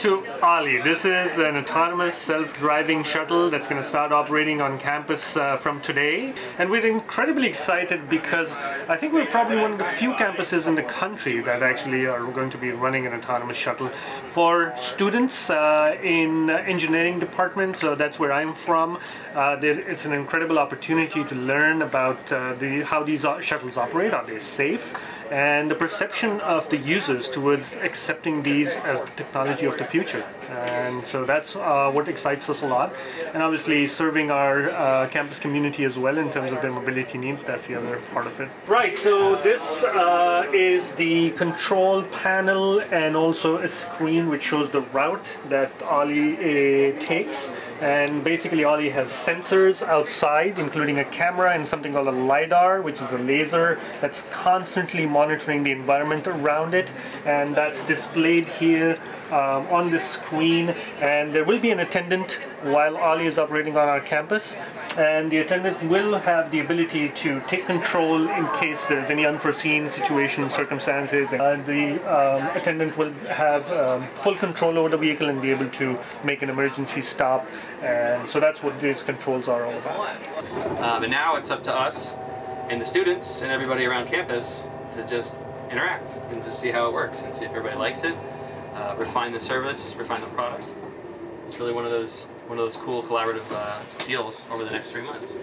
to Olli. This is an autonomous self-driving shuttle that's going to start operating on campus uh, from today. And we're incredibly excited because I think we're probably one of the few campuses in the country that actually are going to be running an autonomous shuttle for students uh, in engineering department. So that's where I'm from. Uh, it's an incredible opportunity to learn about uh, the how these shuttles operate. Are they safe? And the perception of the users towards accepting these as the technology of the future. And so that's uh, what excites us a lot. And obviously serving our uh, campus community as well in terms of their mobility needs, that's the other part of it. Right, so this uh, is the control panel and also a screen which shows the route that Olli uh, takes. And basically Olli has sensors outside, including a camera and something called a LiDAR, which is a laser that's constantly monitoring the environment around it. And that's displayed here um, on the screen. And there will be an attendant while Olli is operating on our campus. And the attendant will have the ability to take control in case there's any unforeseen situations, circumstances. Uh, the um, attendant will have um, full control over the vehicle and be able to make an emergency stop. And so that's what these controls are all about. Um, and now it's up to us and the students and everybody around campus to just interact and just see how it works and see if everybody likes it, uh, refine the service, refine the product. It's really one of those one of those cool collaborative uh, deals over the next three months.